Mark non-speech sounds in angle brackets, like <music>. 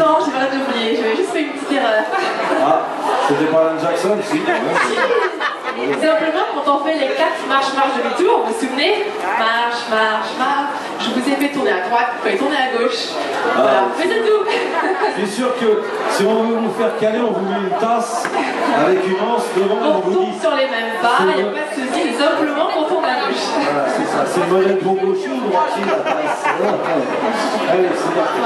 Non, j'ai pas oublié, j'avais juste fait une petite erreur. Ah, c'était pas Alan Jackson, si. <laughs> Simplement, quand on fait les quatre marches, marche, demi-tour, vous vous souvenez? Marche, marche, marche. Je vous ai fait tourner à droite, vous pouvez tourner à gauche. Ah. Voilà, mais c'est tout. Je suis sûr que si on veut vous faire caler, on vous met une tasse avec une anse devant, On on vous tombe dit. sur les mêmes pas, il n'y a pas de souci, c'est simplement qu'on tourne à gauche. Voilà, c'est ça. C'est le modèle pour gaucher ou droitier la tasse Allez, c'est parti.